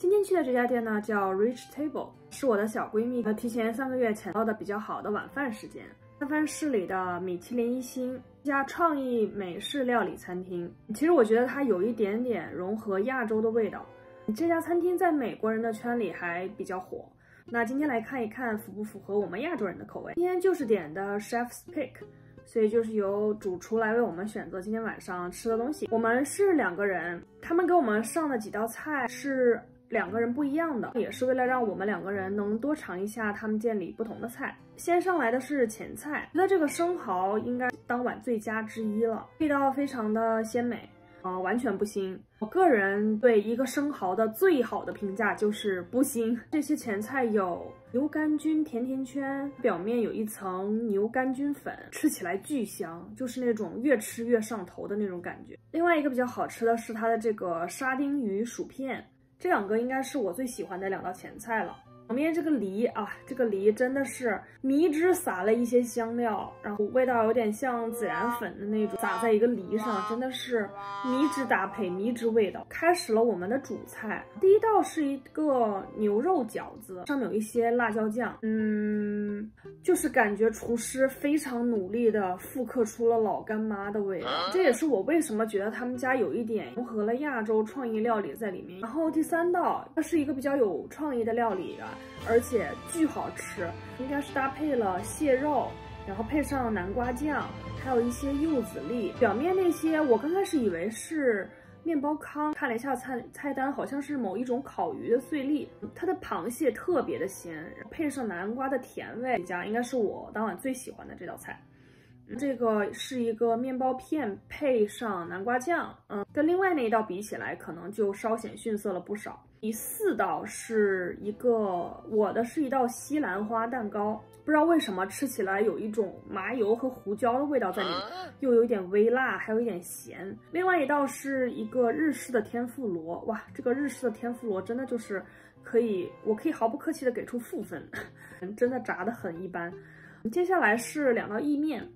今天去的这家店呢叫 Rich Table，是我的小闺蜜她提前三个月抢到的比较好的晚饭时间。三藩市里的米其林一星，一家创意美式料理餐厅。其实我觉得它有一点点融合亚洲的味道。这家餐厅在美国人的圈里还比较火。那今天来看一看符不符合我们亚洲人的口味。今天就是点的 Chef's Pick，所以就是由主厨来为我们选择今天晚上吃的东西。我们是两个人，他们给我们上的几道菜是。两个人不一样的，也是为了让我们两个人能多尝一下他们店里不同的菜。先上来的是前菜，觉得这个生蚝应该当晚最佳之一了，味道非常的鲜美，啊，完全不腥。我个人对一个生蚝的最好的评价就是不腥。这些前菜有牛肝菌甜甜圈，表面有一层牛肝菌粉，吃起来巨香，就是那种越吃越上头的那种感觉。另外一个比较好吃的是它的这个沙丁鱼薯片。这两个应该是我最喜欢的两道前菜了。旁边这个梨啊，这个梨真的是迷之撒了一些香料，然后味道有点像孜然粉的那种，撒在一个梨上，真的是迷之搭配，迷之味道。开始了我们的主菜，第一道是一个牛肉饺子，上面有一些辣椒酱，嗯，就是感觉厨师非常努力的复刻出了老干妈的味道，这也是我为什么觉得他们家有一点融合了亚洲创意料理在里面。然后第三道，它是一个比较有创意的料理啊。而且巨好吃，应该是搭配了蟹肉，然后配上南瓜酱，还有一些柚子粒。表面那些我刚开始以为是面包糠，看了一下菜菜单，好像是某一种烤鱼的碎粒。它的螃蟹特别的鲜，配上南瓜的甜味，这家应该是我当晚最喜欢的这道菜。这个是一个面包片配上南瓜酱，嗯，跟另外那一道比起来，可能就稍显逊色了不少。第四道是一个我的是一道西兰花蛋糕，不知道为什么吃起来有一种麻油和胡椒的味道在里面，又有一点微辣，还有一点咸。另外一道是一个日式的天妇罗，哇，这个日式的天妇罗真的就是可以，我可以毫不客气的给出负分，真的炸的很一般。接下来是两道意面。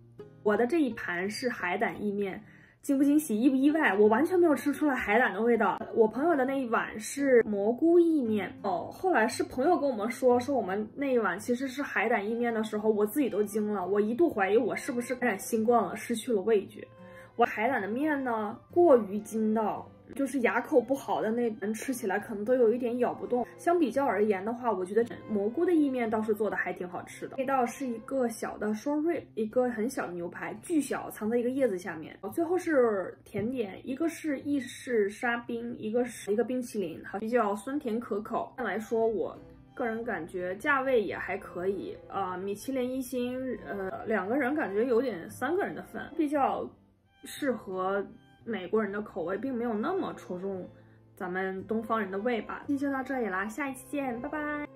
我的这一盘是海胆意面，惊不惊喜，意不意外？我完全没有吃出来海胆的味道。我朋友的那一碗是蘑菇意面哦，后来是朋友跟我们说，说我们那一碗其实是海胆意面的时候，我自己都惊了，我一度怀疑我是不是感染新冠了，失去了味觉。我海胆的面呢，过于筋道。就是牙口不好的那人吃起来可能都有一点咬不动。相比较而言的话，我觉得蘑菇的意面倒是做的还挺好吃的。这道是一个小的 short rib，一个很小的牛排，巨小，藏在一个叶子下面。最后是甜点，一个是意式沙冰，一个是一个冰淇淋，比较酸甜可口。这样来说，我个人感觉价位也还可以啊。米其林一星，呃，两个人感觉有点三个人的份，比较适合。美国人的口味并没有那么戳中咱们东方人的胃吧。今天就到这里啦，下一期见，拜拜。